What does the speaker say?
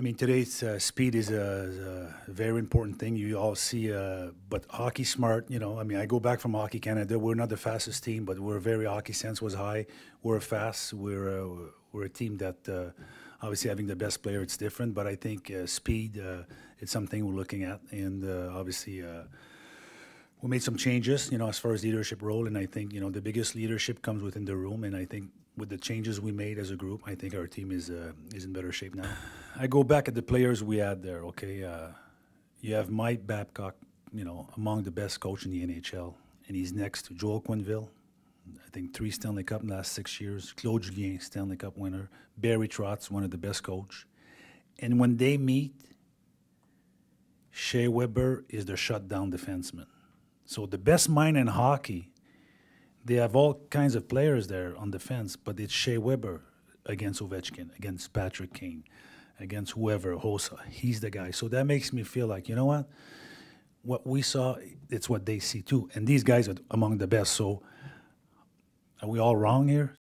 I mean, today's uh, speed is a, a, very important thing. You all see, uh, but hockey smart. You know, I mean, I go back from Hockey Canada. We're not the fastest team, but we're very hockey sense was high. We're fast. We're uh, we're a team that uh, obviously having the best player, it's different. But I think uh, speed, uh, it's something we're looking at, and obviously we made some changes, you know, as far as leadership role, and I think you know the biggest leadership comes within the room, and I think with the changes we made as a group, I think our team is uh, is in better shape now. I go back at the players we had there. Okay, uh, you have Mike Babcock, you know, among the best coach in the NHL, and he's next to Joel Quenneville. I think three Stanley Cup in the last six years. Claude Julien, Stanley Cup winner. Barry Trotz, one of the best coach. And when they meet, Shea Weber is the shutdown defenseman. So the best mind in hockey, they have all kinds of players there on defense, but it's Shea Weber against Ovechkin, against Patrick Kane, against whoever, Hossa. He's the guy. So that makes me feel like, you know what? What we saw, it's what they see too. And these guys are among the best. So are we all wrong here?